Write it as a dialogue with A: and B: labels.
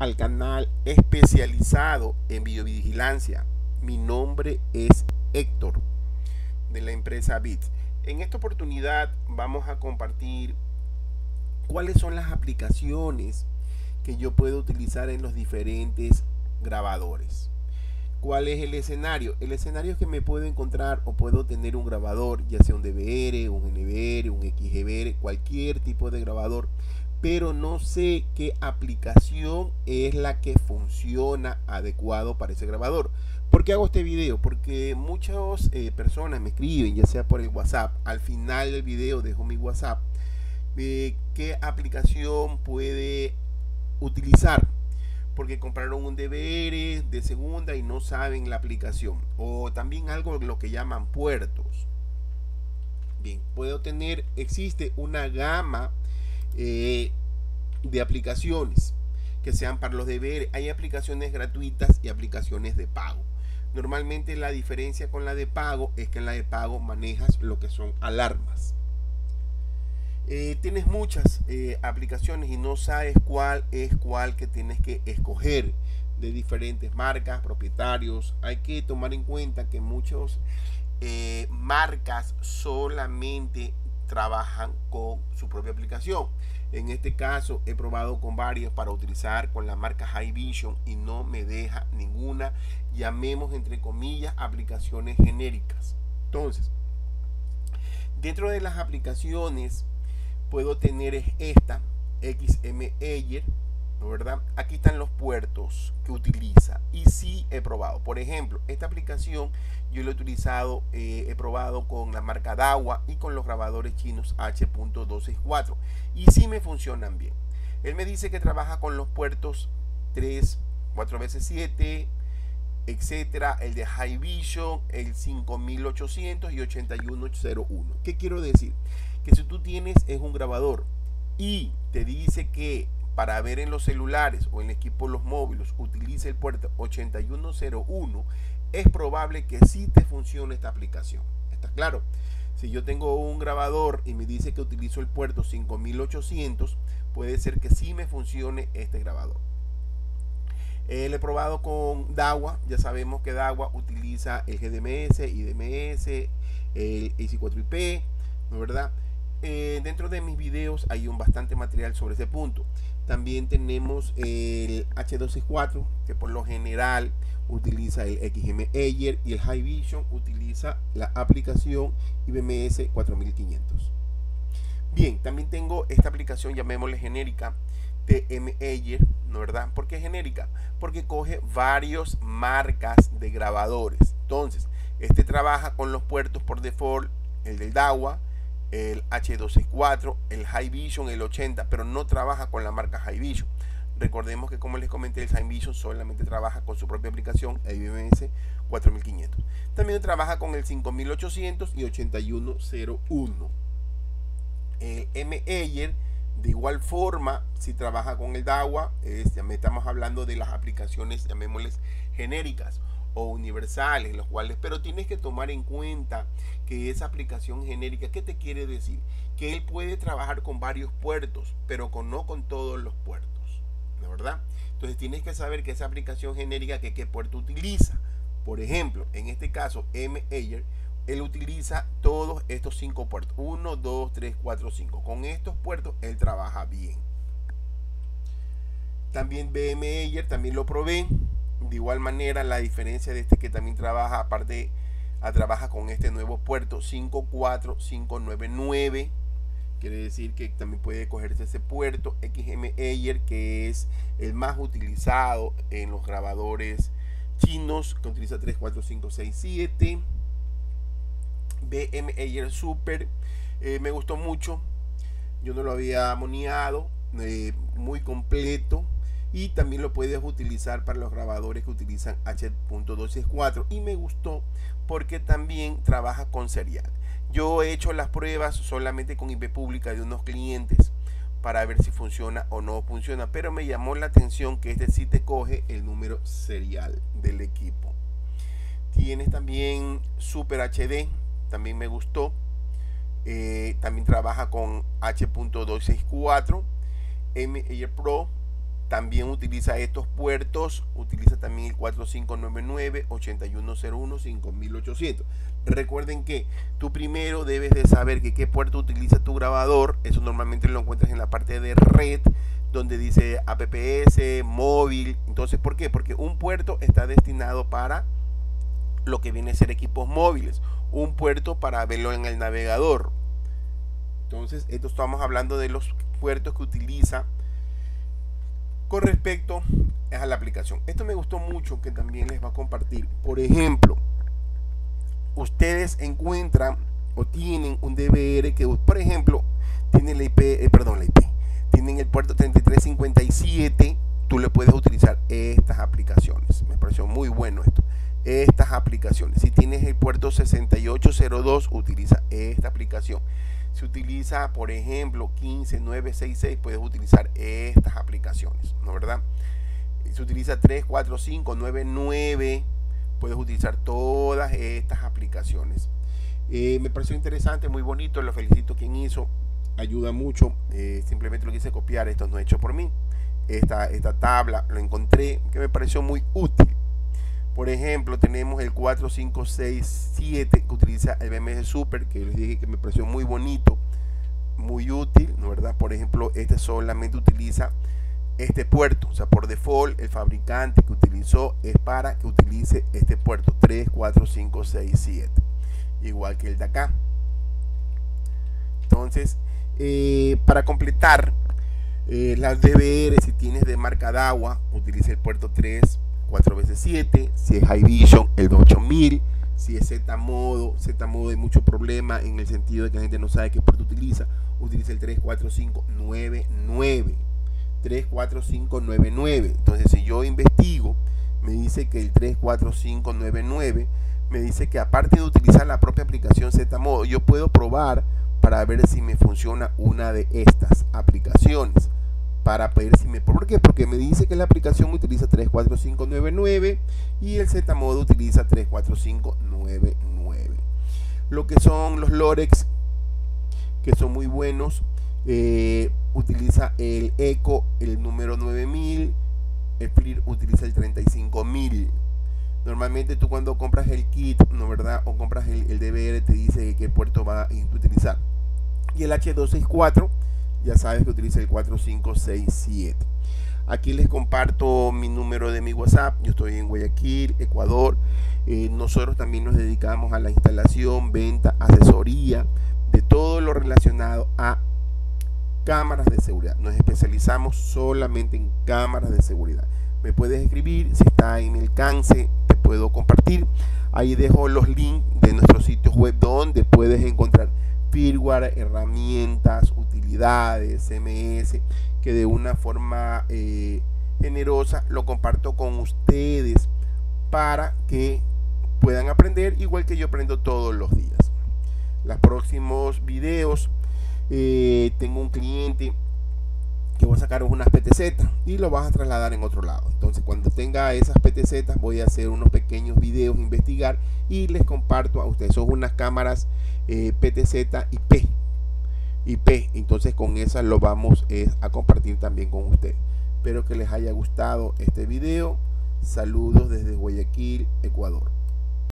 A: al canal especializado en videovigilancia. Mi nombre es Héctor de la empresa Bits. En esta oportunidad vamos a compartir cuáles son las aplicaciones que yo puedo utilizar en los diferentes grabadores. ¿Cuál es el escenario? El escenario es que me puedo encontrar o puedo tener un grabador, ya sea un DVR, un NVR, un XGBR, cualquier tipo de grabador pero no sé qué aplicación es la que funciona adecuado para ese grabador. ¿Por qué hago este video? Porque muchas eh, personas me escriben, ya sea por el WhatsApp, al final del video dejo mi WhatsApp, de qué aplicación puede utilizar. Porque compraron un DVR de segunda y no saben la aplicación. O también algo lo que llaman puertos. Bien, puedo tener, existe una gama eh, de aplicaciones que sean para los deberes. Hay aplicaciones gratuitas y aplicaciones de pago. Normalmente la diferencia con la de pago es que en la de pago manejas lo que son alarmas. Eh, tienes muchas eh, aplicaciones y no sabes cuál es cuál que tienes que escoger de diferentes marcas, propietarios. Hay que tomar en cuenta que muchas marcas solamente trabajan con su propia aplicación. En este caso he probado con varios para utilizar con la marca High Vision y no me deja ninguna, llamemos entre comillas, aplicaciones genéricas. Entonces, dentro de las aplicaciones puedo tener esta XM ¿verdad? Aquí están los puertos que utiliza y sí he probado. Por ejemplo, esta aplicación yo lo he utilizado, eh, he probado con la marca Dawa y con los grabadores chinos H.264 y sí me funcionan bien. Él me dice que trabaja con los puertos 3, 4 veces 7, etcétera, el de High Vision, el 5800 y 8101. ¿Qué quiero decir? Que si tú tienes es un grabador y te dice que para ver en los celulares o en el equipo los móviles utilice el puerto 8101, es probable que sí te funcione esta aplicación. ¿Está claro? Si yo tengo un grabador y me dice que utilizo el puerto 5800, puede ser que sí me funcione este grabador. Eh, he probado con DAWA, ya sabemos que DAWA utiliza el GDMS, IDMS, el AC4IP, ¿no verdad? Eh, dentro de mis videos hay un bastante material sobre ese punto. También tenemos el H264 que por lo general utiliza el XM Ayer y el High Vision utiliza la aplicación IBMS 4500. Bien, también tengo esta aplicación, llamémosle genérica, TM Ayer, ¿no verdad? ¿Por qué genérica? Porque coge varias marcas de grabadores. Entonces, este trabaja con los puertos por default, el del DAWA, el H264, el High Vision, el 80, pero no trabaja con la marca High Vision. Recordemos que como les comenté, el High Vision solamente trabaja con su propia aplicación, IBMS 4500. También trabaja con el 5800 y 8101. El M. Ayer, de igual forma, si trabaja con el DAWA, ya estamos hablando de las aplicaciones, llamémosles genéricas o universales, los cuales, pero tienes que tomar en cuenta que esa aplicación genérica, ¿qué te quiere decir? Que él puede trabajar con varios puertos, pero con, no con todos los puertos, ¿de verdad? Entonces tienes que saber que esa aplicación genérica, que qué puerto utiliza. Por ejemplo, en este caso, M. Ayer, él utiliza todos estos cinco puertos. 1, 2, 3, 4, 5. Con estos puertos él trabaja bien. También BM Ayer, también lo probé de igual manera, la diferencia de este que también trabaja, aparte, a, trabaja con este nuevo puerto 54599. Quiere decir que también puede cogerse ese puerto XM Ayer, que es el más utilizado en los grabadores chinos, que utiliza 34567. BM Ayer Super, eh, me gustó mucho. Yo no lo había moniado, eh, muy completo y también lo puedes utilizar para los grabadores que utilizan H.264 y me gustó porque también trabaja con serial. Yo he hecho las pruebas solamente con IP pública de unos clientes para ver si funciona o no funciona, pero me llamó la atención que este sí te coge el número serial del equipo. Tienes también Super HD, también me gustó. Eh, también trabaja con H.264, M Pro también utiliza estos puertos, utiliza también el 4599-8101-5800. Recuerden que tú primero debes de saber que qué puerto utiliza tu grabador, eso normalmente lo encuentras en la parte de red, donde dice APPS, móvil. Entonces, ¿por qué? Porque un puerto está destinado para lo que viene a ser equipos móviles, un puerto para verlo en el navegador. Entonces, esto estamos hablando de los puertos que utiliza con respecto a la aplicación. Esto me gustó mucho que también les va a compartir. Por ejemplo, ustedes encuentran o tienen un DVR que, por ejemplo, tiene la IP, eh, perdón, la IP, tienen el puerto 3357, tú le puedes utilizar estas aplicaciones. Me pareció muy bueno esto. Estas aplicaciones. Si tienes el puerto 6802, utiliza esta aplicación se utiliza, por ejemplo, 15966, puedes utilizar estas aplicaciones, ¿no verdad? Se utiliza 34599, puedes utilizar todas estas aplicaciones. Eh, me pareció interesante, muy bonito, lo felicito quien hizo, ayuda mucho. Eh, simplemente lo quise copiar, esto no es hecho por mí. Esta, esta tabla lo encontré que me pareció muy útil. Por ejemplo, tenemos el 4567 que utiliza el BMS Super, que les dije que me pareció muy bonito, muy útil, ¿no verdad? Por ejemplo, este solamente utiliza este puerto, o sea, por default el fabricante que utilizó es para que utilice este puerto 34567, igual que el de acá. Entonces, eh, para completar eh, las DVR, si tienes de marca DAWA, utiliza el puerto 3 4 veces 7 si es High Vision el 8000, si es Z modo, Z modo hay mucho problema en el sentido de que la gente no sabe qué puerto utiliza, utiliza el 34599. 34599. Entonces, si yo investigo, me dice que el 34599 me dice que aparte de utilizar la propia aplicación Z modo, yo puedo probar para ver si me funciona una de estas aplicaciones para ver si me... ¿Por qué? Porque me dice que la aplicación utiliza 34599 y el Z modo utiliza 34599. Lo que son los Lorex, que son muy buenos, eh, utiliza el Eco, el número 9000, el FLIR utiliza el 35000. Normalmente tú cuando compras el kit, ¿no verdad? O compras el, el DVR te dice qué puerto va a utilizar. Y el H264 ya sabes que utiliza el 4567. Aquí les comparto mi número de mi WhatsApp. Yo estoy en Guayaquil, Ecuador. Eh, nosotros también nos dedicamos a la instalación, venta, asesoría de todo lo relacionado a cámaras de seguridad. Nos especializamos solamente en cámaras de seguridad. Me puedes escribir, si está en el alcance, te puedo compartir. Ahí dejo los links de nuestros sitios web donde puedes encontrar firmware, herramientas, utilidades, CMS, que de una forma eh, generosa lo comparto con ustedes para que puedan aprender igual que yo aprendo todos los días. Los próximos videos eh, tengo un cliente que voy a sacar unas PTZ y lo vas a trasladar en otro lado. Entonces cuando tenga esas PTZ voy a hacer unos pequeños videos, investigar y les comparto a ustedes. Son unas cámaras eh, PTZ y P. IP. Entonces con esas lo vamos eh, a compartir también con ustedes. Espero que les haya gustado este video. Saludos desde Guayaquil, Ecuador.